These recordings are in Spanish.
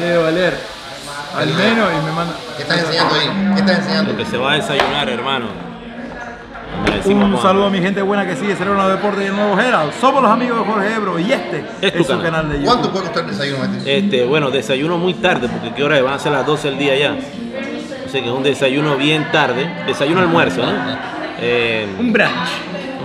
debe valer al menos y me manda. ¿Qué estás enseñando ahí? ¿Qué estás enseñando? Lo que se va a desayunar, hermano. Un saludo a mi gente buena que sigue Cerebro Deporte y el Nuevo Herald. Somos los amigos de Jorge Ebro y este Es su canal. canal de YouTube. ¿Cuánto puede costar el desayuno este? Este, bueno, desayuno muy tarde, porque qué hora es? van a ser las 12 del día ya. O sea que es un desayuno bien tarde. Desayuno almuerzo, ¿no? Eh, Un brunch.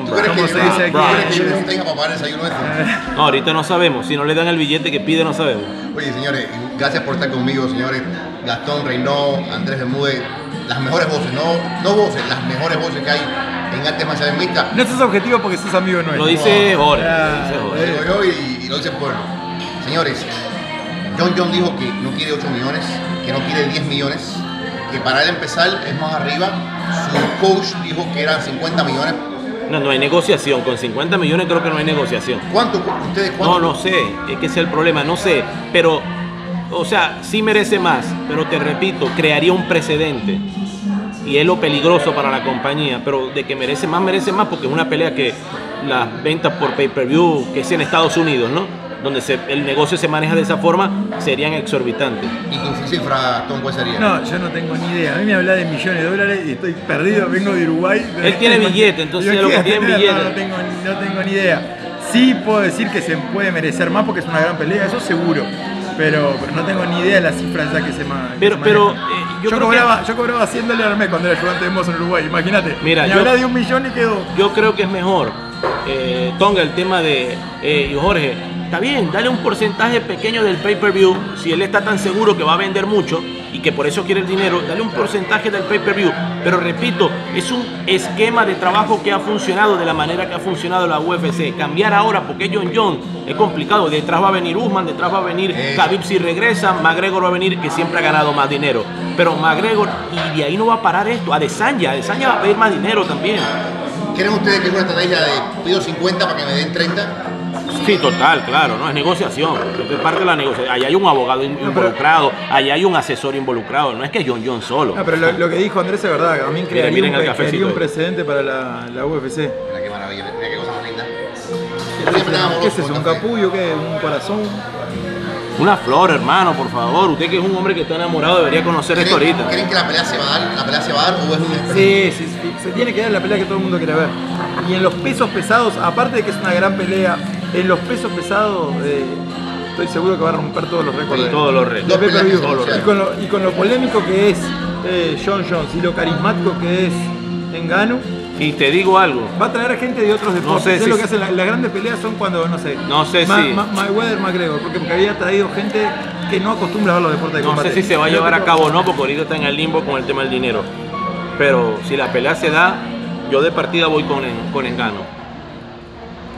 Un ¿Tú crees brunch. que ¿Cómo se dice aquí? ¿tú crees que yo para pagar el desayuno este? No, ahorita no sabemos. Si no le dan el billete que pide, no sabemos. Oye, señores, gracias por estar conmigo, señores. Gastón Reynó, Andrés Bermúdez, las mejores voces, no, no voces, las mejores voces que hay en artes marciales mixtas. No sos objetivo porque sos amigo nuestro. Lo dice Jorge. lo Ah, dice Lo Jorge. digo yo y, y lo dice el pueblo. Señores, John John dijo que no quiere 8 millones, que no quiere 10 millones, que para él empezar es más arriba. Su coach dijo que eran 50 millones. No, no hay negociación. Con 50 millones creo que no hay negociación. ¿Cuánto ustedes No, cuánto? no sé. Es que ese es el problema. No sé. Pero, o sea, sí merece más. Pero te repito, crearía un precedente. Y es lo peligroso para la compañía. Pero de que merece más, merece más. Porque es una pelea que las ventas por pay-per-view, que es en Estados Unidos, ¿no? Donde se- el negocio se maneja de esa forma, serían exorbitantes. ¿Y tu cifra, Tom, cuál sería? No, yo no tengo ni idea. A mí me habla de millones de dólares y estoy perdido. Vengo de Uruguay. Él tiene billete, entonces Yo lo que tiene billete. No, no tengo, no tengo ni idea. Sí puedo decir que se puede merecer más porque es una gran pelea, eso seguro. Pero, pero no tengo ni idea de las cifras ya que se, ma- que Pero- se pero, manejan. eh, yo yo, creo cobraba, yo cobraba 100 dólares al mes cuando era ayudante de mozo en Uruguay, imagínate. Mira, Me yo- habla de un millón y quedó. Yo creo que es mejor, eh, Tonga, el tema de eh, y Jorge. Está bien, dale un porcentaje pequeño del pay-per-view. Si él está tan seguro que va a vender mucho y que por eso quiere el dinero, dale un porcentaje del pay-per-view. Pero repito, es un esquema de trabajo que ha funcionado de la manera que ha funcionado la UFC. Cambiar ahora porque es John John es complicado. Detrás va a venir Usman, detrás va a venir Eso. Khabib si regresa, McGregor va a venir que siempre ha ganado más dinero. Pero McGregor, y de ahí no va a parar esto. Adesanya, Adesanya va a pedir más dinero también. ¿Creen ustedes que es una estrategia de pido 50 para que me den 30? Sí, total, claro, no es negociación. Es parte de la negociación. Allá hay un abogado pero- involucrado, allá hay un asesor involucrado. No es que John John solo. No, pero lo, lo que dijo Andrés es verdad. A mí crearía, miren un, el pre- cafecito crearía un precedente para la, la UFC. Mira qué maravilla, mira qué cosa más linda. ¿Qué es eso? ¿Un capullo? ¿Qué? ¿Un corazón? Una flor, hermano, por favor. Usted que es un hombre que está enamorado debería conocer esto ¿Creen, ahorita. creen que la pelea se va a dar? ¿La pelea se va a dar o es un Sí, sí, sí, se tiene que dar la pelea que todo el mundo quiere ver. Y en los pesos pesados, aparte de que es una gran pelea, en los pesos pesados eh, estoy seguro que va a romper todos los récords. Todos los anunciaron. y, con lo, y con lo polémico que es eh, John Jones y lo carismático que es Engano, Y te digo algo. va a traer gente de otros deportes. sé Es si- lo que hacen la- las grandes peleas son cuando, no sé, No sé Ma- si- Ma- Mayweather, McGregor, porque, porque había traído gente que no acostumbra a ver los deportes de No combate. sé si se va a llevar a cabo o no, porque ahorita está en el limbo con el tema del dinero. Pero si la pelea se da, yo de partida voy con, con engano.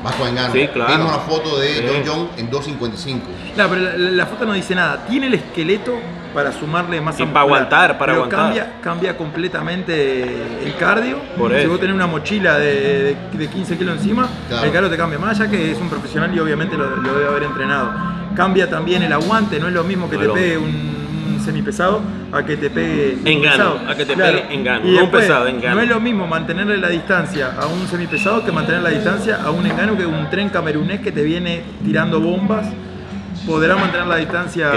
Vas con engano. Sí, claro. Vimos la foto de Sí. John John en 2.55. No, pero la, la- la foto no dice nada. Tiene el esqueleto para sumarle masa Y para muscular, aguantar, para pero aguantar. Cambia, cambia completamente el cardio. Por si eso. vos tenés una mochila de, de- de 15 kilos encima, Claro. el cardio te cambia. Más allá que es un profesional y obviamente lo, lo debe haber entrenado. Cambia también el aguante, no es lo mismo que No te pegue un, un semipesado a que te pegue un Engano, pesado. a que te pegue engano, Y no después, pesado, engano. No es lo mismo mantenerle la distancia a un semipesado que mantener la distancia a un engano que un tren camerunés que te viene tirando bombas. Podrá mantener la distancia.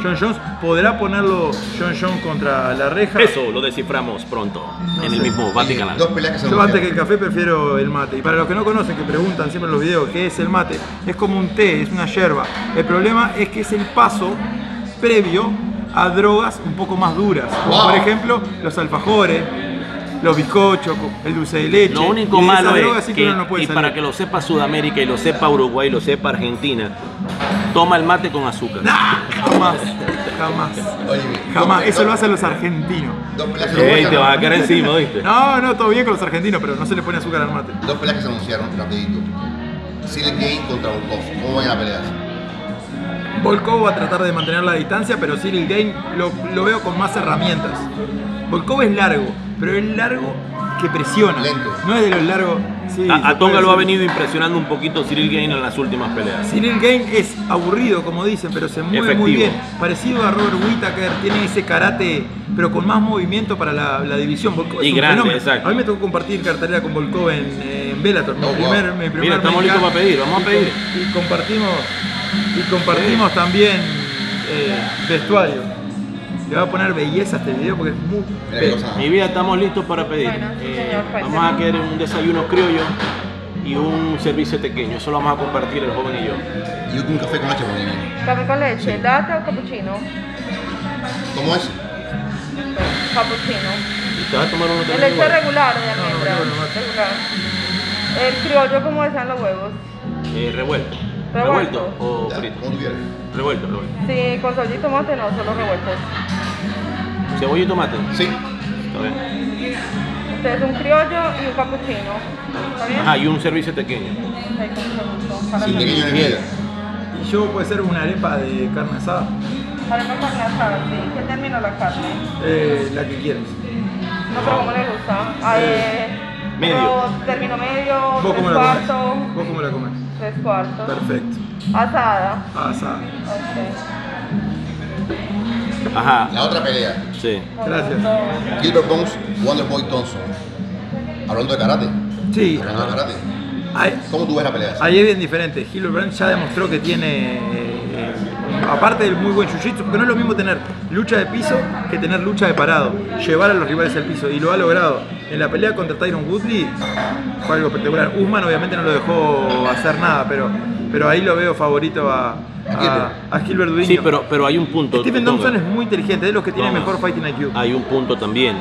John Jones, podrá ponerlo John Jones contra la reja. Eso lo desciframos pronto en el mismo Y Vaticano. Dos peleas que se Yo antes que el café prefiero el mate. Y para los que no conocen, que preguntan siempre en los videos qué es el mate, es como un té, es una yerba. El problema es que es el paso previo a drogas un poco más duras. Como Wow. por ejemplo los alfajores, los bizcochos, el dulce de leche. Lo único Y de malo es que, uno no puede y salir. para que lo sepa Sudamérica y lo sepa Uruguay y lo sepa Argentina, toma el mate con azúcar. Jamás, jamás. Oye, Jamás, eso lo hacen los argentinos. Dos se te vas a caer encima, ¿viste? No, no, todo bien con los argentinos, pero no se le pone azúcar al mate. Dos peleas que se anunciaron rapidito. Silk Game contra Volkov. ¿Cómo van las peleas? Volkov va a tratar de mantener la distancia, pero Cyril Gain lo, lo veo con más herramientas. Volkov es largo, pero es largo que presiona. Lento. No es de los largos. sí, A, Tonga lo ha venido impresionando un poquito Cyril Gain en las últimas peleas. Cyril Gain es aburrido, como dicen, pero se mueve muy Efectivo. bien. Parecido a Robert Whittaker, tiene ese karate, pero con más movimiento para la, la división. Volkov es Y un grande, fenómeno. exacto. A mí me tocó compartir cartelera con Volkov en, en Bellator, mi Oh, wow. primer, mi primer Mira, estamos listos para pedir, vamos a pedir. Y compartimos, y compartimos también eh, vestuario. Le voy a poner belleza a este video porque es muy. Mi vida, estamos listos para pedir. Bueno, sí, Eh, señor, vamos a querer un desayuno criollo y un servicio pequeño. Eso lo vamos a compartir el joven y yo. Y un café con leche niño. Café con leche, latte o cappuccino. ¿Cómo es? Cappuccino. ¿Y te vas a tomar uno El también leche igual? regular de almendra. no, no, no. regular. El criollo como desean los huevos. Eh, revuelto. Revuelto. ¿Revuelto o Ya, frito? como tú quieras. Revuelto, revuelto. Sí, con cebolla y tomate no, solo revueltos. ¿Cebolla y tomate? Sí. Está bien. Ustedes un criollo y un cappuccino. ¿Está bien? Ajá, y un servicio pequeño. Mí. pequeño en vida. Y yo puede ser una arepa de carne asada, Para no carne asada, sí. ¿Qué término la carne? eh, la que quieras. No, pero ¿cómo le gusta? Ah, eh, Medio. Término medio, ¿Vos tres cómo la cuartos. ¿Vos cómo la comes? Tres cuartos. Perfecto. Asada. Asada. Ajá, La otra pelea. sí. Gracias. Gilbert Bones, Wonderboy Thompson. Hablando de karate. Sí, Hablando de karate. ahí, ¿Cómo tú ves la pelea? ahí es bien diferente. Hildebrand ya demostró que tiene, eh, aparte del muy buen jiu-jitsu, porque no es lo mismo tener lucha de piso que tener lucha de parado, llevar a los rivales al piso, y lo ha logrado. En la pelea contra Tyron Woodley fue algo espectacular. Usman obviamente no lo dejó hacer nada, pero, pero ahí lo veo favorito a, a, a Gilbert Durinho. Sí, pero, pero hay un punto. Stephen. Thompson es muy inteligente, es de los que tiene mejor fighting IQ. Hay un punto también.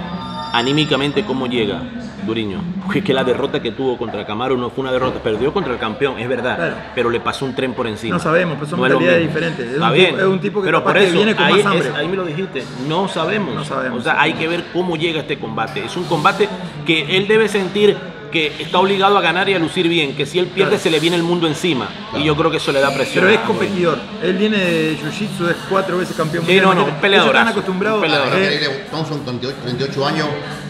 Anímicamente, ¿cómo llega Duriño? Porque es que la derrota que tuvo contra Camaro no fue una derrota. Perdió contra el campeón, es verdad. Claro. Pero le pasó un tren por encima. No sabemos, pues son No mentalidades diferentes. Es Está un bien. tipo- es un tipo que pero por que eso, viene con ahí, más hambre. es- ahí me lo dijiste. No sabemos. No sabemos, O sea, sí. hay que ver cómo llega este combate. Es un combate que él debe sentir que está obligado a ganar y a lucir bien. Que si él pierde, Claro. se le viene el mundo encima. Y yo creo que eso le da presión. Pero es competidor. Él viene de Jiu-Jitsu, es cuatro veces campeón Sí, no, no, un peleadorazo, Ellos están acostumbrados un eh, Increíble, Thompson, 38, 38 años,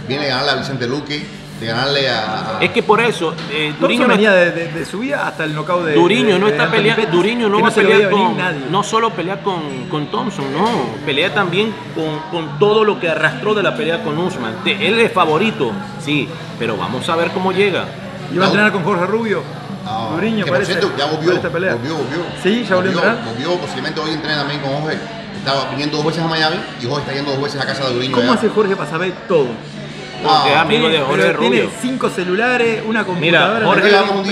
viene a ganarle a Vicente Luque, de ganarle a. Es que por eso, eh, Duriño Thompson no venía de, de- de su vida hasta el knockout de. Duriño no de está peleando, Duriño no va a pelear con, nadie. no solo pelea con, con Thompson, no, pelea también con, con todo lo que arrastró de la pelea con Usman. De- él es favorito, sí, pero vamos a ver cómo llega. Iba a entrenar con Jorge Rubio. Ah, Duriño que por parece. cierto, ya volvió, esta pelea. volvió, volvió. Sí, ya volvió a entrenar. Volvió, posiblemente hoy entrena también con Jorge. Estaba viniendo dos veces a Miami y Jorge está yendo dos veces a casa de Duriño. ¿Cómo ya. hace Jorge para saber todo? Porque es Ah, amigo de Tiene- Jorge pero Rubio. Tiene cinco celulares, una computadora. Jorge- Jorge, un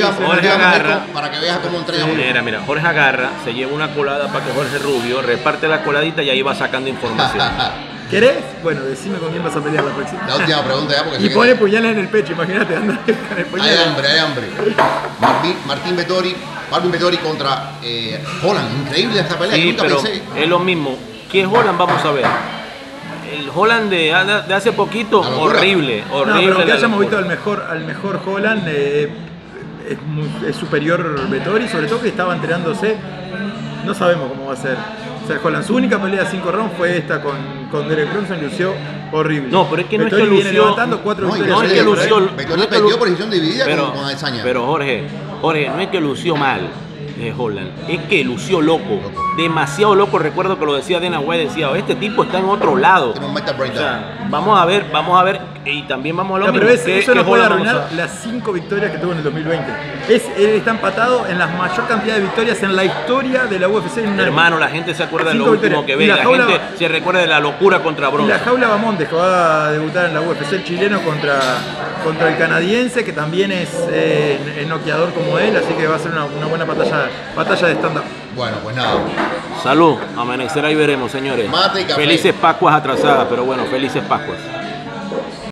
día, agarra. para que veas cómo entrena. Jorge. Mira, mira, Jorge agarra, se lleva una colada para que Jorge Rubio reparte la coladita y ahí va sacando información. ¿Querés? Bueno, decime con quién vas a pelear la próxima. La última pregunta ya, porque Y que pone puñales en el pecho, imagínate, anda con el hay hambre, hay hambre. Martín, Martín Vettori, Marvin Vettori contra eh, Holland. Increíble esta pelea, Sí, nunca pero pensé. es lo mismo. ¿Qué es Holland? Vamos a ver. El Holland de, de hace poquito, locura. horrible, No, horrible. pero aunque hayamos visto al mejor, al mejor Holland, eh, es, muy- es superior Vettori, sobre todo que estaba entrenándose. No sabemos cómo va a ser. O sea, Holland, su única pelea de 5 rounds fue esta con, con Derek Brunson, lució horrible. No, pero es que no es que lució- levantando cuatro No, no es que lució- ¿eh? Vettori no es que perdió por decisión dividida pero, con, con Adesanya. pero Jorge, Jorge, no es que lució mal eh, Holland, es que lució loco, Loco. Demasiado loco. Recuerdo que lo decía Dana White, decía, este tipo está en otro lado. O sea, vamos a ver, vamos a ver, y también vamos a lo No, pero mismo. es- ¿qué- eso no puede arruinar a- las 5 victorias que tuvo en el 2020. Es, él está empatado en la mayor cantidad de victorias en la historia de la UFC en un año. Hermano, la gente se acuerda de lo Cinco último que ve, la gente se recuerda de la locura contra Bronson. la jaula Bamontes que va a debutar en la UFC, el chileno contra, contra el canadiense, que también es eh, es noqueador como él, así que va a ser una, una buena batalla, batalla de stand-up. Bueno, pues nada. Salud, amanecer ahí veremos, señores. Mate y café. Felices Pascuas atrasadas, pero bueno, felices Pascuas.